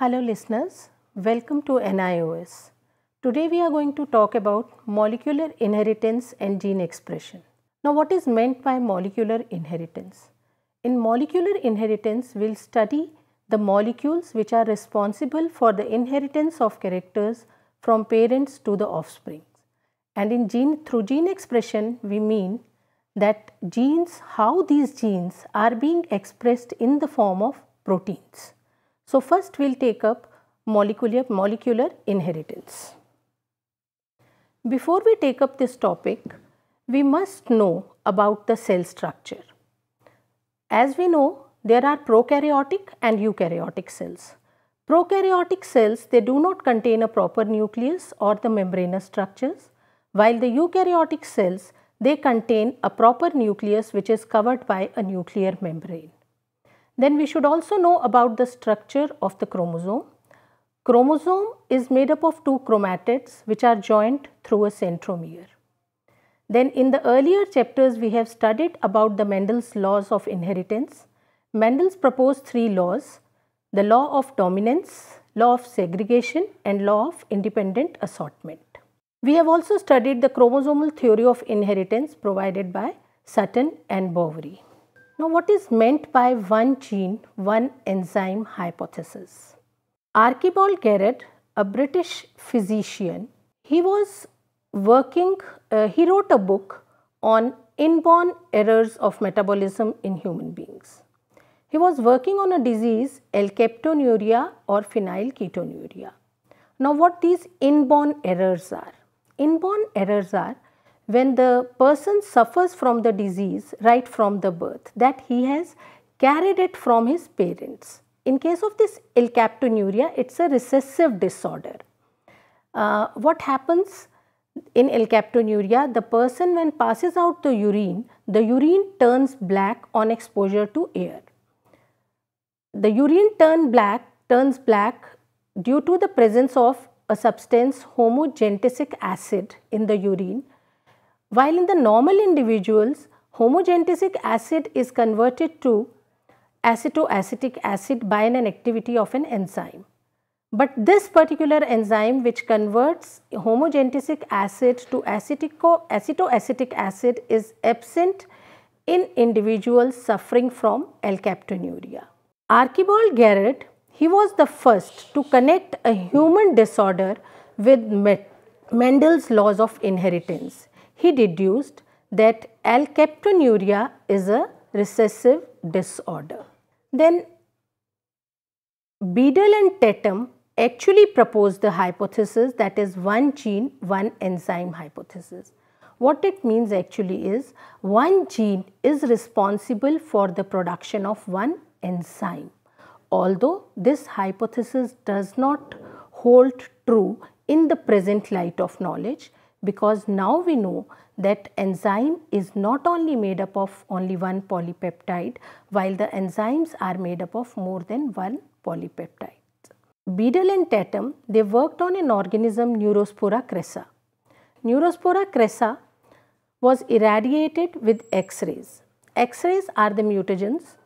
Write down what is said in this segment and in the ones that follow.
Hello listeners, welcome to NIOS. Today we are going to talk about molecular inheritance and gene expression. Now what is meant by molecular inheritance? In molecular inheritance we'll study the molecules which are responsible for the inheritance of characters from parents to the offspring. And in gene through gene expression we mean that genes how these genes are being expressed in the form of proteins. So first we will take up molecular, molecular inheritance. Before we take up this topic, we must know about the cell structure. As we know, there are prokaryotic and eukaryotic cells. Prokaryotic cells, they do not contain a proper nucleus or the membranous structures, while the eukaryotic cells, they contain a proper nucleus which is covered by a nuclear membrane. Then we should also know about the structure of the chromosome. Chromosome is made up of two chromatids which are joined through a centromere. Then in the earlier chapters we have studied about the Mendel's laws of inheritance. Mendel's proposed three laws, the law of dominance, law of segregation and law of independent assortment. We have also studied the chromosomal theory of inheritance provided by Sutton and Boveri. Now what is meant by one gene, one enzyme hypothesis? Archibald Garrod, a British physician, he was working, uh, he wrote a book on inborn errors of metabolism in human beings. He was working on a disease alkaptonuria or phenylketonuria. Now what these inborn errors are? Inborn errors are when the person suffers from the disease right from the birth that he has carried it from his parents. In case of this alkaptonuria, it's a recessive disorder. Uh, what happens in alkaptonuria, the person when passes out the urine, the urine turns black on exposure to air. The urine turn black, turns black due to the presence of a substance homogentisic acid in the urine while in the normal individuals, homogentisic acid is converted to acetoacetic acid by an activity of an enzyme. But this particular enzyme which converts homogentisic acid to acetoacetic acid is absent in individuals suffering from alkaptonuria. Archibald Garrod, he was the first to connect a human disorder with Mendel's laws of inheritance he deduced that alkaptonuria is a recessive disorder. Then Beadle and Tatum actually proposed the hypothesis that is one gene, one enzyme hypothesis. What it means actually is one gene is responsible for the production of one enzyme. Although this hypothesis does not hold true in the present light of knowledge, because now we know that enzyme is not only made up of only one polypeptide while the enzymes are made up of more than one polypeptide. Beadle and Tatum they worked on an organism Neurospora crassa. Neurospora crassa was irradiated with X-rays. X-rays are the mutagens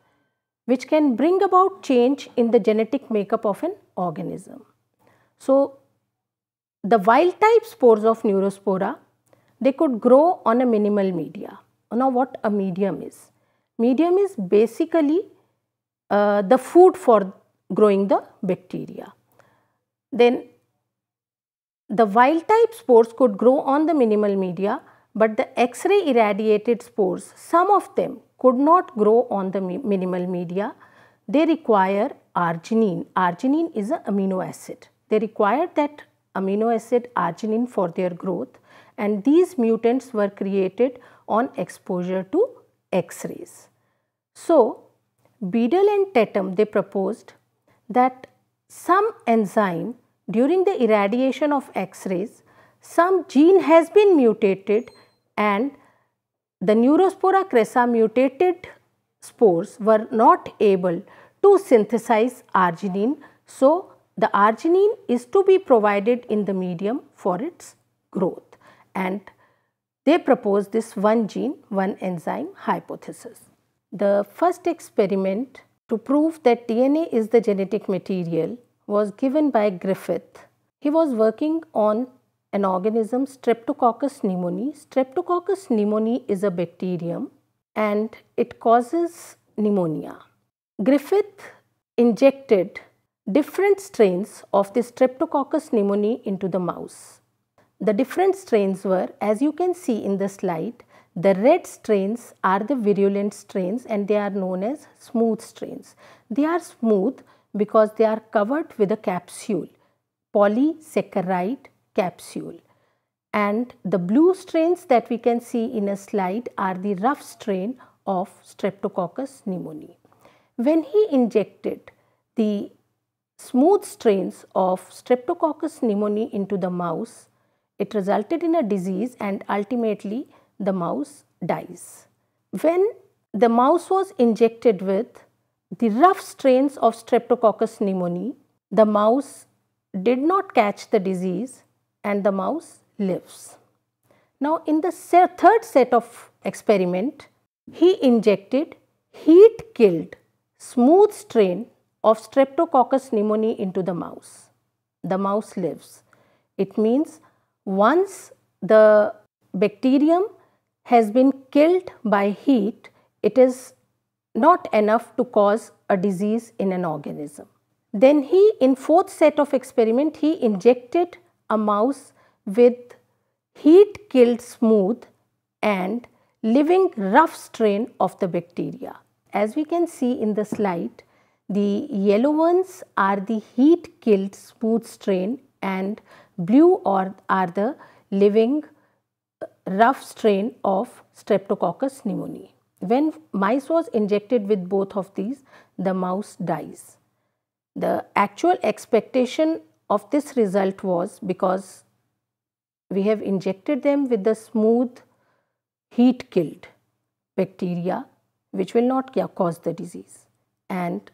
which can bring about change in the genetic makeup of an organism. So, the wild type spores of neurospora, they could grow on a minimal media. Now what a medium is? Medium is basically uh, the food for growing the bacteria. Then the wild type spores could grow on the minimal media but the X-ray irradiated spores, some of them could not grow on the minimal media. They require arginine. Arginine is an amino acid. They require that amino acid arginine for their growth and these mutants were created on exposure to X-rays. So, Beadle and Tatum they proposed that some enzyme during the irradiation of X-rays, some gene has been mutated and the Neurospora crassa mutated spores were not able to synthesize arginine. So, the arginine is to be provided in the medium for its growth and they propose this one gene, one enzyme hypothesis. The first experiment to prove that DNA is the genetic material was given by Griffith. He was working on an organism Streptococcus pneumoniae. Streptococcus pneumoniae is a bacterium and it causes pneumonia. Griffith injected different strains of the Streptococcus pneumoniae into the mouse. The different strains were as you can see in the slide the red strains are the virulent strains and they are known as smooth strains. They are smooth because they are covered with a capsule, polysaccharide capsule. And the blue strains that we can see in a slide are the rough strain of Streptococcus pneumoniae. When he injected the smooth strains of Streptococcus pneumoniae into the mouse, it resulted in a disease and ultimately the mouse dies. When the mouse was injected with the rough strains of Streptococcus pneumoniae, the mouse did not catch the disease and the mouse lives. Now in the third set of experiment, he injected heat killed smooth strain of Streptococcus pneumoniae into the mouse. The mouse lives. It means once the bacterium has been killed by heat, it is not enough to cause a disease in an organism. Then he in fourth set of experiment he injected a mouse with heat killed smooth and living rough strain of the bacteria. As we can see in the slide, the yellow ones are the heat killed smooth strain and blue or are the living uh, rough strain of Streptococcus pneumoniae. When mice was injected with both of these, the mouse dies. The actual expectation of this result was because we have injected them with the smooth heat killed bacteria which will not cause the disease and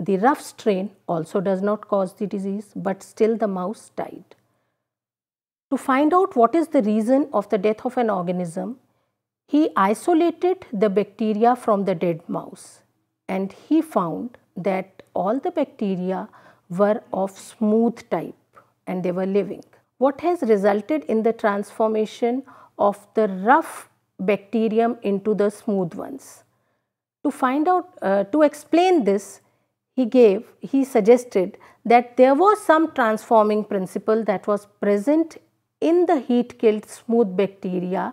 the rough strain also does not cause the disease but still the mouse died. To find out what is the reason of the death of an organism, he isolated the bacteria from the dead mouse and he found that all the bacteria were of smooth type and they were living. What has resulted in the transformation of the rough bacterium into the smooth ones? To find out, uh, to explain this, he gave, he suggested that there was some transforming principle that was present in the heat killed smooth bacteria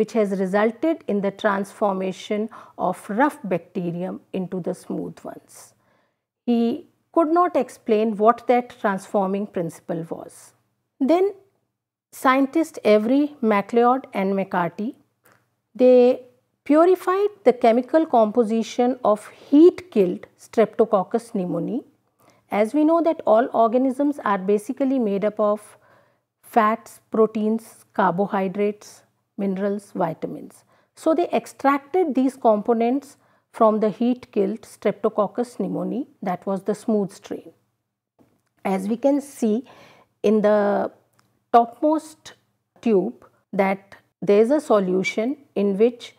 which has resulted in the transformation of rough bacterium into the smooth ones. He could not explain what that transforming principle was. Then scientists Avery, MacLeod and McCarty, they purified the chemical composition of heat killed Streptococcus pneumoniae. As we know that all organisms are basically made up of fats, proteins, carbohydrates, minerals, vitamins. So they extracted these components from the heat killed Streptococcus pneumoniae that was the smooth strain. As we can see in the topmost tube that there is a solution in which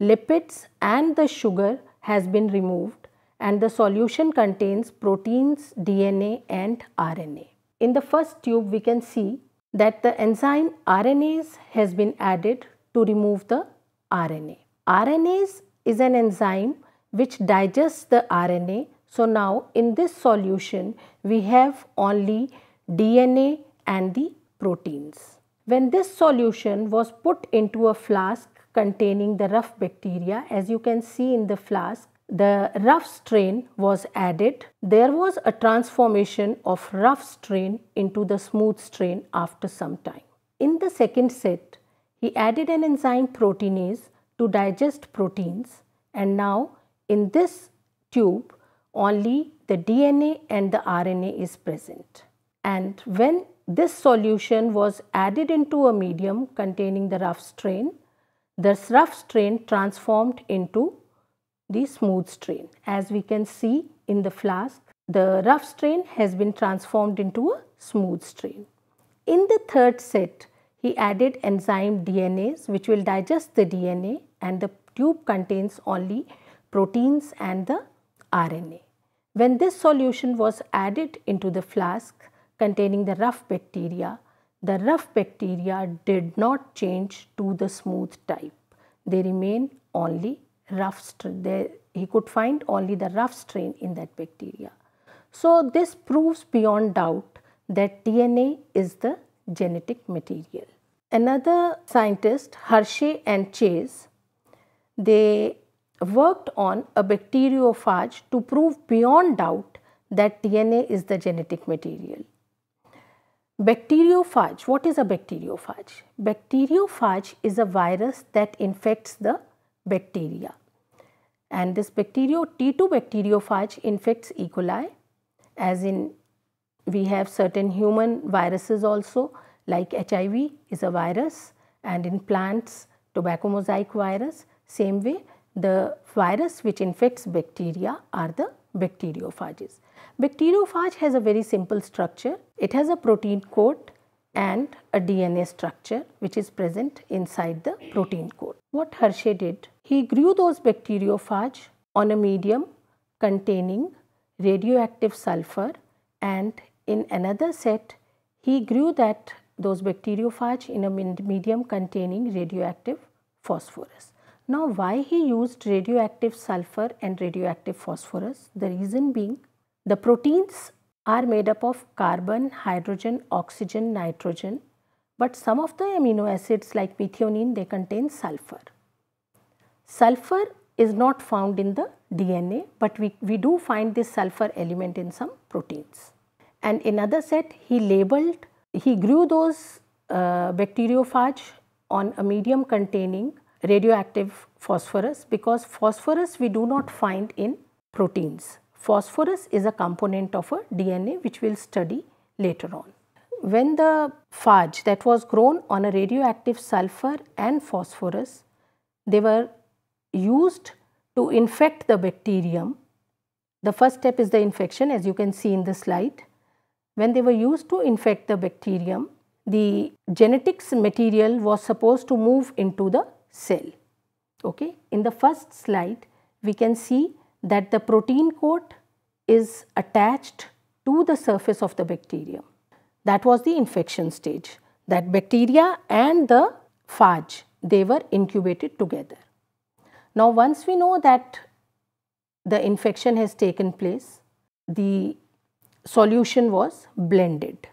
lipids and the sugar has been removed and the solution contains proteins, DNA and RNA. In the first tube we can see that the enzyme RNase has been added to remove the RNA. RNase is an enzyme which digests the RNA. So now in this solution we have only DNA and the proteins. When this solution was put into a flask containing the rough bacteria as you can see in the flask the rough strain was added. There was a transformation of rough strain into the smooth strain after some time. In the second set, he added an enzyme proteinase to digest proteins and now in this tube only the DNA and the RNA is present. And when this solution was added into a medium containing the rough strain, this rough strain transformed into the smooth strain. As we can see in the flask, the rough strain has been transformed into a smooth strain. In the third set, he added enzyme DNase which will digest the DNA and the tube contains only proteins and the RNA. When this solution was added into the flask containing the rough bacteria, the rough bacteria did not change to the smooth type. They remain only rough, they, he could find only the rough strain in that bacteria. So this proves beyond doubt that DNA is the genetic material. Another scientist, Hershey and Chase, they worked on a bacteriophage to prove beyond doubt that DNA is the genetic material. Bacteriophage, what is a bacteriophage? Bacteriophage is a virus that infects the bacteria and this bacterio T2 bacteriophage infects E. coli as in we have certain human viruses also like HIV is a virus and in plants tobacco mosaic virus same way the virus which infects bacteria are the bacteriophages. Bacteriophage has a very simple structure. It has a protein coat and a DNA structure which is present inside the protein coat. What Hershey did, he grew those bacteriophage on a medium containing radioactive sulfur and in another set he grew that those bacteriophage in a medium containing radioactive phosphorus. Now why he used radioactive sulfur and radioactive phosphorus? The reason being the proteins are made up of carbon, hydrogen, oxygen, nitrogen but some of the amino acids like methionine they contain sulfur. Sulfur is not found in the DNA but we, we do find this sulfur element in some proteins. And in other set he labeled, he grew those uh, bacteriophage on a medium containing radioactive phosphorus because phosphorus we do not find in proteins. Phosphorus is a component of a DNA which we will study later on. When the phage that was grown on a radioactive sulfur and phosphorus, they were used to infect the bacterium. The first step is the infection as you can see in the slide. When they were used to infect the bacterium, the genetics material was supposed to move into the cell. Okay. In the first slide, we can see that the protein coat is attached to the surface of the bacterium. That was the infection stage. That bacteria and the phage, they were incubated together. Now, once we know that the infection has taken place, the solution was blended.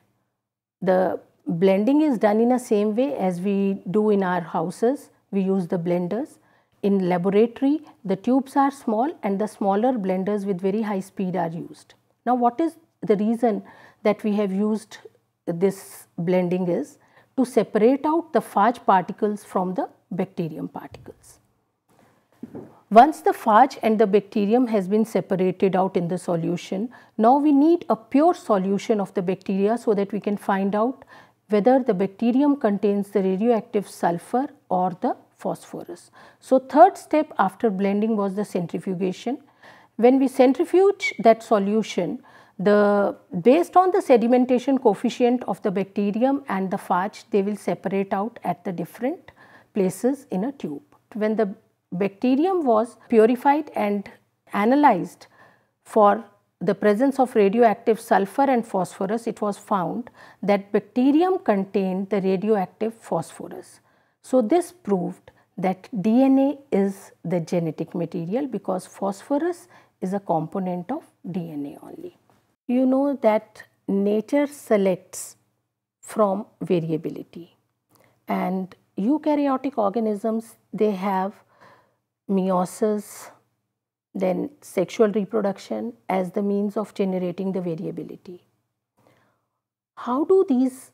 The blending is done in the same way as we do in our houses. We use the blenders in laboratory, the tubes are small and the smaller blenders with very high speed are used. Now, what is the reason that we have used this blending is to separate out the phage particles from the bacterium particles. Once the phage and the bacterium has been separated out in the solution, now we need a pure solution of the bacteria so that we can find out whether the bacterium contains the radioactive sulfur or the phosphorus. So, third step after blending was the centrifugation. When we centrifuge that solution, the based on the sedimentation coefficient of the bacterium and the phage, they will separate out at the different places in a tube. When the bacterium was purified and analyzed for the presence of radioactive sulfur and phosphorus, it was found that bacterium contained the radioactive phosphorus. So, this proved that DNA is the genetic material because phosphorus is a component of DNA only. You know that nature selects from variability and eukaryotic organisms they have meiosis then sexual reproduction as the means of generating the variability. How do these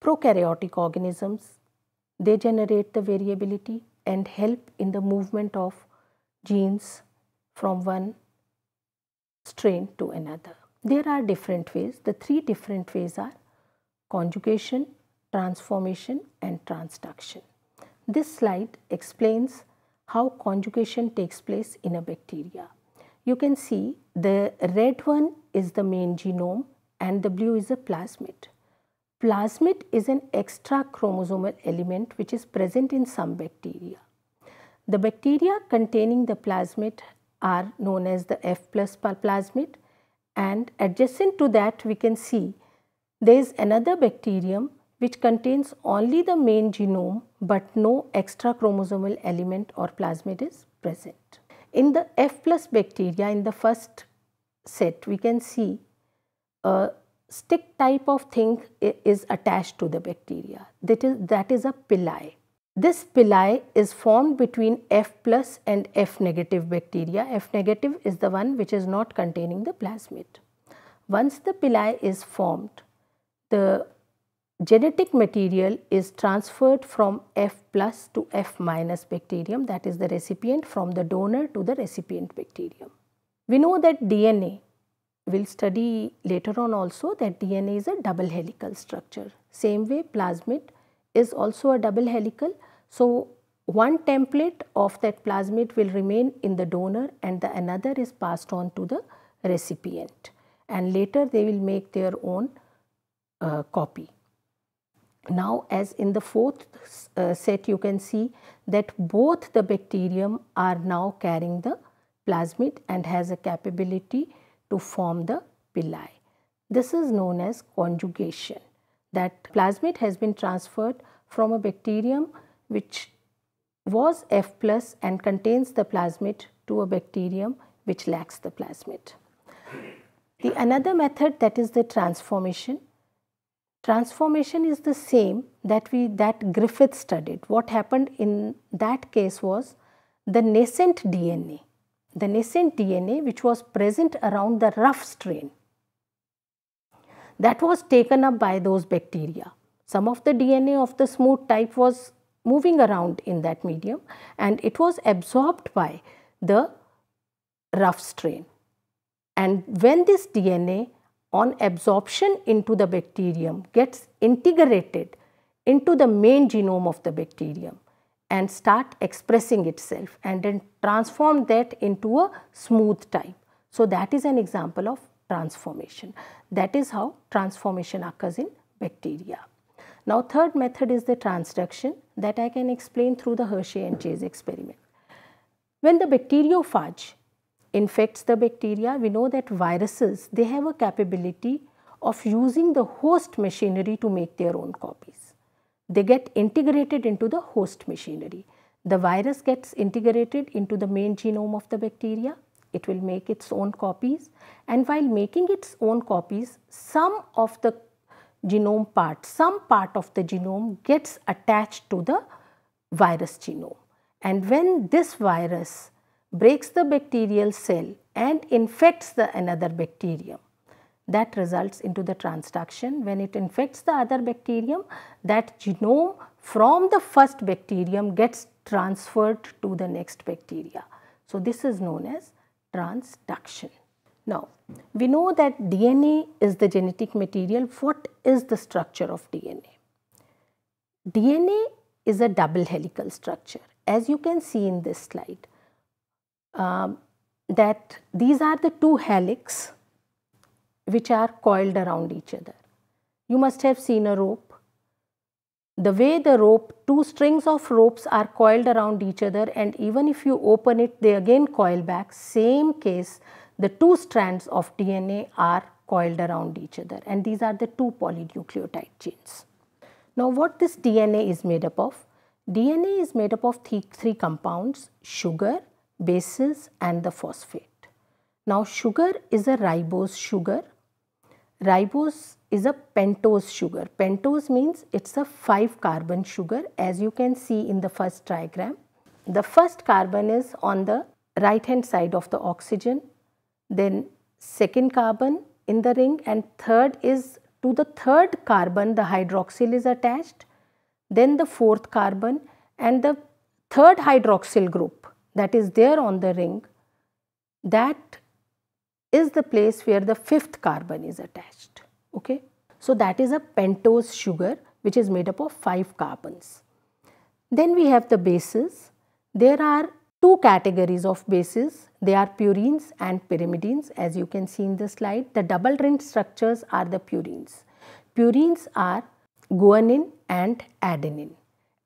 prokaryotic organisms they generate the variability and help in the movement of genes from one strain to another. There are different ways. The three different ways are conjugation, transformation and transduction. This slide explains how conjugation takes place in a bacteria. You can see the red one is the main genome and the blue is a plasmid. Plasmid is an extra chromosomal element which is present in some bacteria. The bacteria containing the plasmid are known as the F plus plasmid and adjacent to that we can see there is another bacterium which contains only the main genome but no extra chromosomal element or plasmid is present. In the F plus bacteria in the first set we can see a stick type of thing is attached to the bacteria that is that is a pili. This pili is formed between F plus and F negative bacteria. F negative is the one which is not containing the plasmid. Once the pili is formed, the genetic material is transferred from F plus to F minus bacterium that is the recipient from the donor to the recipient bacterium. We know that DNA, we will study later on also that DNA is a double helical structure. Same way plasmid is also a double helical. So, one template of that plasmid will remain in the donor and the another is passed on to the recipient and later they will make their own uh, copy. Now as in the fourth uh, set you can see that both the bacterium are now carrying the plasmid and has a capability to form the pili. This is known as conjugation that plasmid has been transferred from a bacterium which was F plus and contains the plasmid to a bacterium which lacks the plasmid. The another method that is the transformation. Transformation is the same that we that Griffith studied. What happened in that case was the nascent DNA the nascent DNA which was present around the rough strain that was taken up by those bacteria. Some of the DNA of the smooth type was moving around in that medium and it was absorbed by the rough strain. And when this DNA on absorption into the bacterium gets integrated into the main genome of the bacterium, and start expressing itself and then transform that into a smooth type. So that is an example of transformation. That is how transformation occurs in bacteria. Now third method is the transduction that I can explain through the Hershey and Chase experiment. When the bacteriophage infects the bacteria, we know that viruses, they have a capability of using the host machinery to make their own copies they get integrated into the host machinery. The virus gets integrated into the main genome of the bacteria. It will make its own copies and while making its own copies, some of the genome part, some part of the genome gets attached to the virus genome. And when this virus breaks the bacterial cell and infects the another bacterium, that results into the transduction. When it infects the other bacterium, that genome from the first bacterium gets transferred to the next bacteria. So, this is known as transduction. Now, we know that DNA is the genetic material. What is the structure of DNA? DNA is a double helical structure. As you can see in this slide, um, that these are the two helix which are coiled around each other. You must have seen a rope. The way the rope, two strings of ropes are coiled around each other and even if you open it, they again coil back. Same case, the two strands of DNA are coiled around each other and these are the two polynucleotide chains. Now what this DNA is made up of? DNA is made up of three, compounds, sugar, bases and the phosphate. Now sugar is a ribose sugar Ribose is a pentose sugar. Pentose means it's a 5 carbon sugar as you can see in the first diagram. The first carbon is on the right hand side of the oxygen, then second carbon in the ring and third is to the third carbon the hydroxyl is attached, then the fourth carbon and the third hydroxyl group that is there on the ring that is the place where the fifth carbon is attached. Okay? So that is a pentose sugar which is made up of 5 carbons. Then we have the bases. There are two categories of bases. They are purines and pyrimidines as you can see in the slide. The double ring structures are the purines. Purines are guanine and adenine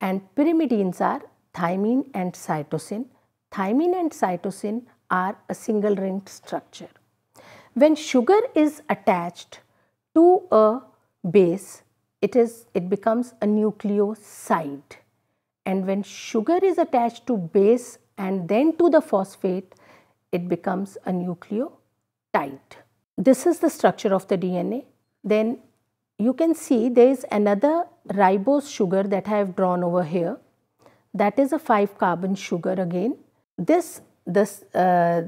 and pyrimidines are thymine and cytosine. Thymine and cytosine are a single ring structure. When sugar is attached to a base, it is it becomes a nucleoside. And when sugar is attached to base and then to the phosphate, it becomes a nucleotide. This is the structure of the DNA. Then you can see there is another ribose sugar that I have drawn over here. That is a 5 carbon sugar again. This, this uh,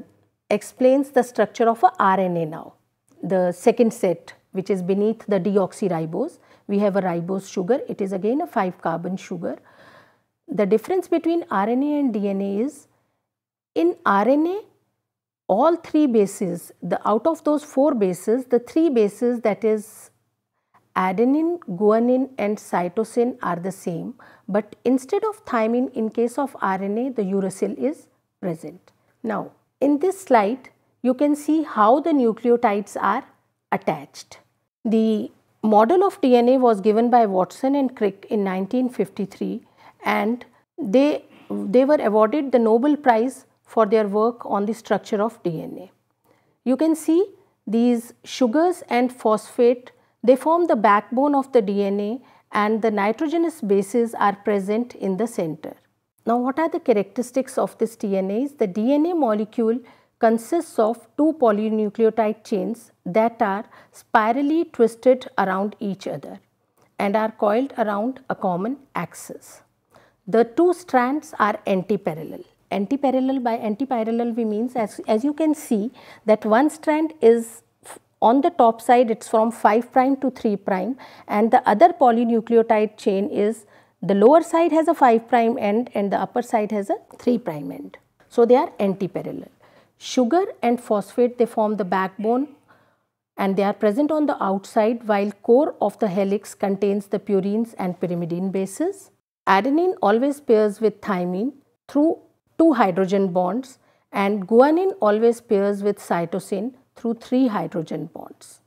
explains the structure of a RNA now. The second set which is beneath the deoxyribose. We have a ribose sugar. It is again a 5 carbon sugar. The difference between RNA and DNA is in RNA all three bases, the out of those four bases, the three bases that is adenine, guanine and cytosine are the same, but instead of thymine in case of RNA, the uracil is present. Now, in this slide, you can see how the nucleotides are attached. The model of DNA was given by Watson and Crick in 1953 and they, they were awarded the Nobel Prize for their work on the structure of DNA. You can see these sugars and phosphate, they form the backbone of the DNA and the nitrogenous bases are present in the center. Now what are the characteristics of this DNA? The DNA molecule consists of two polynucleotide chains that are spirally twisted around each other and are coiled around a common axis. The two strands are antiparallel antiparallel by antiparallel we means as, as you can see that one strand is on the top side it's from 5 prime to 3 prime and the other polynucleotide chain is the lower side has a 5 prime end and the upper side has a 3 prime end. So they are antiparallel. Sugar and phosphate they form the backbone and they are present on the outside while core of the helix contains the purines and pyrimidine bases. Adenine always pairs with thymine through two hydrogen bonds and guanine always pairs with cytosine through three hydrogen bonds.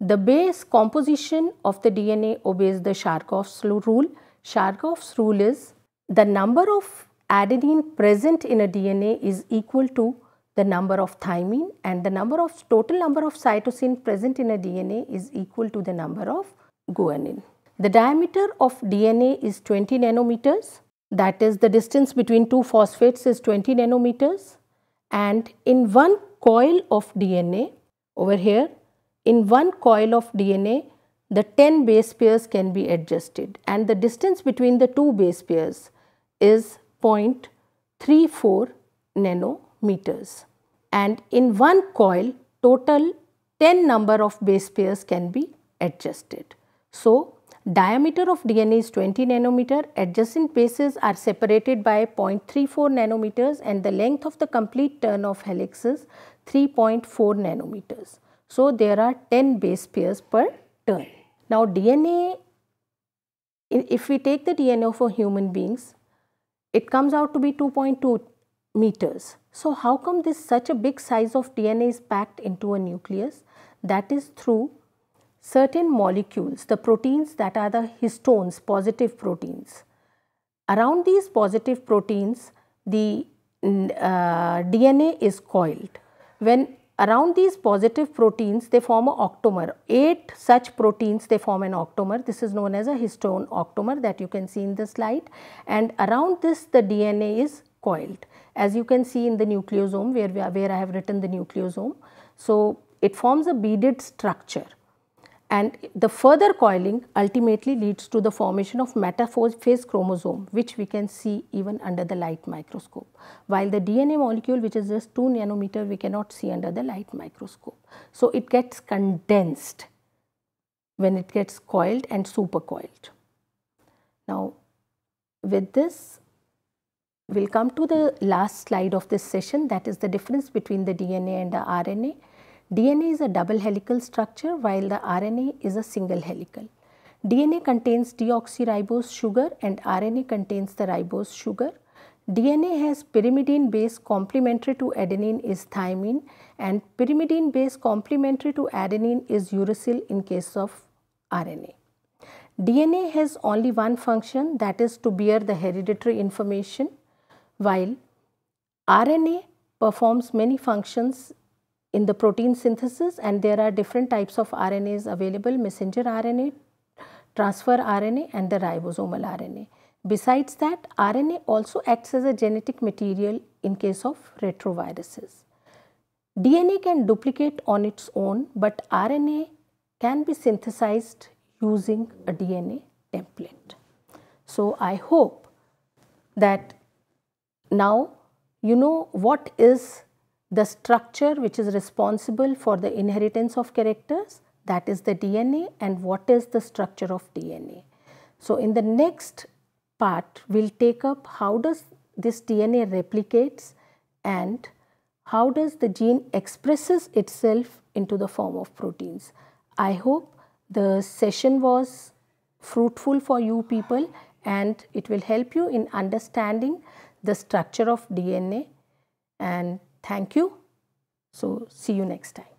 The base composition of the DNA obeys the Chargaff's rule. Chargaff's rule is the number of adenine present in a DNA is equal to the number of thymine and the number of total number of cytosine present in a DNA is equal to the number of guanine. The diameter of DNA is 20 nanometers that is the distance between two phosphates is 20 nanometers and in one coil of DNA over here in one coil of DNA the 10 base pairs can be adjusted and the distance between the two base pairs is 0.34 nanometers and in one coil total 10 number of base pairs can be adjusted. So, Diameter of DNA is 20 nanometer, adjacent bases are separated by 0.34 nanometers and the length of the complete turn of helix is 3.4 nanometers. So, there are 10 base pairs per turn. Now, DNA, if we take the DNA for human beings, it comes out to be 2.2 meters. So, how come this such a big size of DNA is packed into a nucleus? That is through certain molecules, the proteins that are the histones, positive proteins. Around these positive proteins, the uh, DNA is coiled. When around these positive proteins, they form an octamer. Eight such proteins, they form an octamer. This is known as a histone octamer that you can see in the slide. And around this, the DNA is coiled. As you can see in the nucleosome, where, are, where I have written the nucleosome. So, it forms a beaded structure and the further coiling ultimately leads to the formation of metaphase chromosome which we can see even under the light microscope. While the DNA molecule which is just 2 nanometer we cannot see under the light microscope. So, it gets condensed when it gets coiled and supercoiled. Now, with this we will come to the last slide of this session that is the difference between the DNA and the RNA. DNA is a double helical structure while the RNA is a single helical. DNA contains deoxyribose sugar and RNA contains the ribose sugar. DNA has pyrimidine base complementary to adenine is thymine and pyrimidine base complementary to adenine is uracil in case of RNA. DNA has only one function that is to bear the hereditary information while RNA performs many functions in the protein synthesis and there are different types of RNAs available messenger RNA, transfer RNA and the ribosomal RNA. Besides that RNA also acts as a genetic material in case of retroviruses. DNA can duplicate on its own but RNA can be synthesized using a DNA template. So, I hope that now you know what is the structure which is responsible for the inheritance of characters that is the DNA and what is the structure of DNA. So, in the next part we will take up how does this DNA replicates and how does the gene expresses itself into the form of proteins. I hope the session was fruitful for you people and it will help you in understanding the structure of DNA and thank you. So, see you next time.